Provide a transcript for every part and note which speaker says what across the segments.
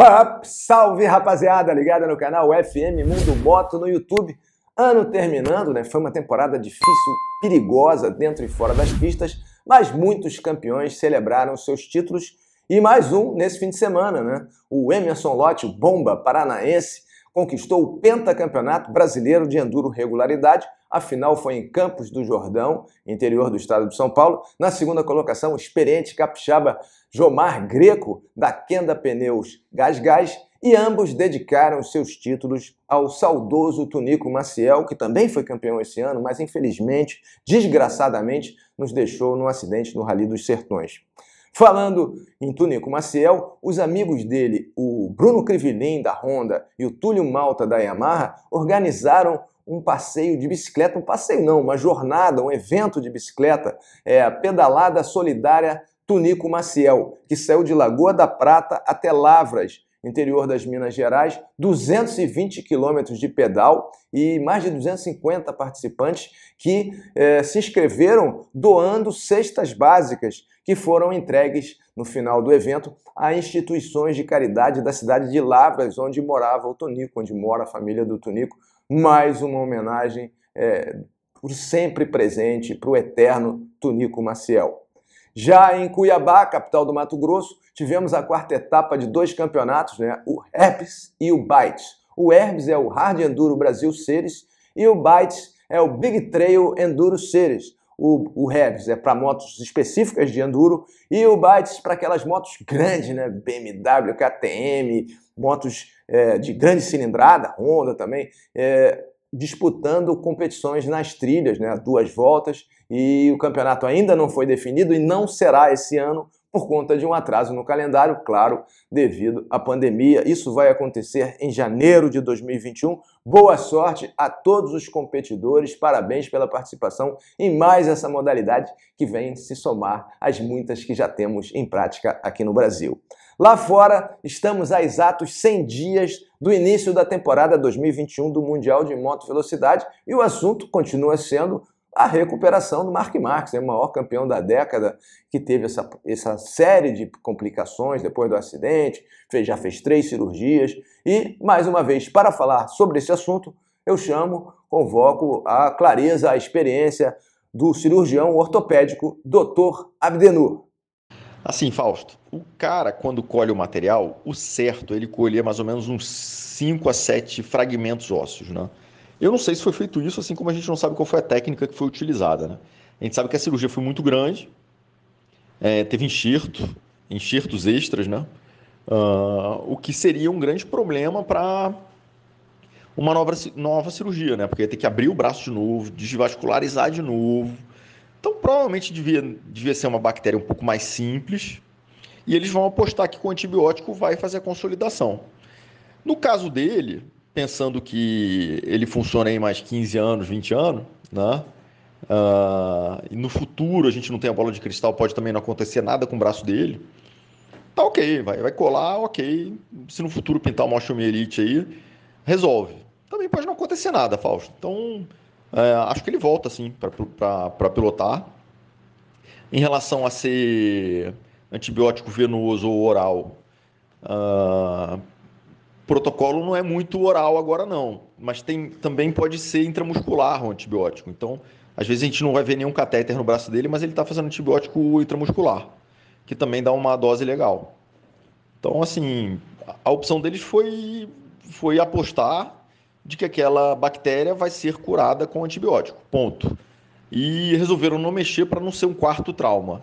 Speaker 1: Up, salve rapaziada, ligada no canal FM Mundo Moto no YouTube. Ano terminando, né? Foi uma temporada difícil, perigosa dentro e fora das pistas, mas muitos campeões celebraram seus títulos e mais um nesse fim de semana, né? O Emerson Lotti, o bomba paranaense, conquistou o pentacampeonato brasileiro de enduro regularidade. A final foi em Campos do Jordão, interior do estado de São Paulo. Na segunda colocação, o experiente capixaba Jomar Greco, da Kenda Pneus Gás Gás, e ambos dedicaram seus títulos ao saudoso Tunico Maciel, que também foi campeão esse ano, mas infelizmente, desgraçadamente, nos deixou num acidente no Rally dos Sertões. Falando em Tunico Maciel, os amigos dele, o Bruno Crivelin da Honda e o Túlio Malta da Yamaha, organizaram um passeio de bicicleta, um passeio não, uma jornada, um evento de bicicleta, é a pedalada solidária Tunico Maciel, que saiu de Lagoa da Prata até Lavras, interior das Minas Gerais, 220 quilômetros de pedal e mais de 250 participantes que eh, se inscreveram doando cestas básicas que foram entregues no final do evento a instituições de caridade da cidade de Lavras, onde morava o Tonico, onde mora a família do Tonico. Mais uma homenagem eh, por sempre presente para o eterno Tonico Maciel. Já em Cuiabá, capital do Mato Grosso, tivemos a quarta etapa de dois campeonatos, né? o Herbs e o Bites. O Herbs é o Hard Enduro Brasil Series e o Bites é o Big Trail Enduro Series. O, o é para motos específicas de enduro e o Bites para aquelas motos grandes, né? BMW, KTM, motos é, de grande cilindrada, Honda também, é, disputando competições nas trilhas, né? duas voltas e o campeonato ainda não foi definido e não será esse ano por conta de um atraso no calendário, claro, devido à pandemia. Isso vai acontecer em janeiro de 2021. Boa sorte a todos os competidores, parabéns pela participação em mais essa modalidade que vem se somar às muitas que já temos em prática aqui no Brasil. Lá fora, estamos a exatos 100 dias do início da temporada 2021 do Mundial de Moto Velocidade e o assunto continua sendo a recuperação do Mark Marques, é o maior campeão da década, que teve essa, essa série de complicações depois do acidente, fez, já fez três cirurgias. E, mais uma vez, para falar sobre esse assunto, eu chamo, convoco a clareza, a experiência do cirurgião ortopédico Dr. Abdenur.
Speaker 2: Assim, Fausto, o cara, quando colhe o material, o certo, ele colher mais ou menos uns 5 a 7 fragmentos ósseos, né? Eu não sei se foi feito isso, assim como a gente não sabe qual foi a técnica que foi utilizada. Né? A gente sabe que a cirurgia foi muito grande, é, teve enxerto, enxertos extras, né? Uh, o que seria um grande problema para uma nova, nova cirurgia, né? Porque ia ter que abrir o braço de novo, desvascularizar de novo. Então, provavelmente devia, devia ser uma bactéria um pouco mais simples. E eles vão apostar que com antibiótico vai fazer a consolidação. No caso dele, pensando que ele funciona aí mais 15 anos, 20 anos, né? Uh, no futuro a gente não tem a bola de cristal, pode também não acontecer nada com o braço dele. Tá ok, vai, vai colar, ok. Se no futuro pintar uma osteomielite aí, resolve. Também pode não acontecer nada, Fausto. Então, é, acho que ele volta, assim, para pilotar. Em relação a ser antibiótico venoso ou oral, uh, protocolo não é muito oral agora não, mas tem, também pode ser intramuscular o antibiótico. Então, às vezes a gente não vai ver nenhum catéter no braço dele, mas ele está fazendo antibiótico intramuscular, que também dá uma dose legal. Então, assim, a opção deles foi, foi apostar de que aquela bactéria vai ser curada com antibiótico, ponto. E resolveram não mexer para não ser um quarto trauma.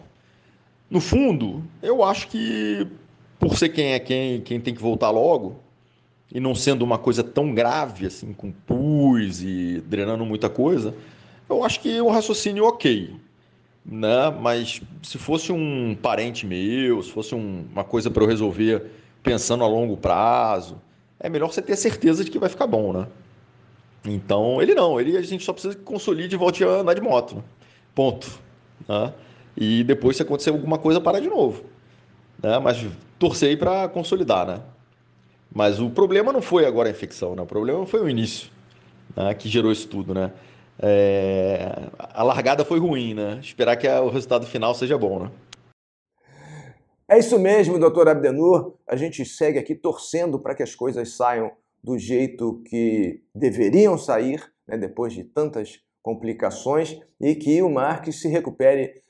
Speaker 2: No fundo, eu acho que por ser quem é quem, quem tem que voltar logo, e não sendo uma coisa tão grave, assim, com pus e drenando muita coisa, eu acho que o raciocínio ok. Né? Mas se fosse um parente meu, se fosse um, uma coisa para eu resolver pensando a longo prazo, é melhor você ter certeza de que vai ficar bom, né? Então, ele não, ele a gente só precisa que consolide e volte a andar de moto. Ponto. Né? E depois, se acontecer alguma coisa, parar de novo. Né? Mas torcer para consolidar, né? Mas o problema não foi agora a infecção, né? o problema foi o início né? que gerou isso tudo. Né? É... A largada foi ruim, né? Esperar que o resultado final seja bom. Né?
Speaker 1: É isso mesmo, doutor Abdenur. A gente segue aqui torcendo para que as coisas saiam do jeito que deveriam sair, né, depois de tantas complicações, e que o Marques se recupere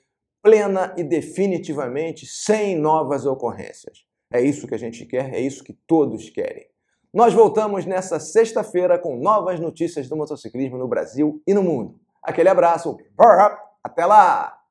Speaker 1: plena e definitivamente, sem novas ocorrências. É isso que a gente quer, é isso que todos querem. Nós voltamos nessa sexta-feira com novas notícias do motociclismo no Brasil e no mundo. Aquele abraço, até lá!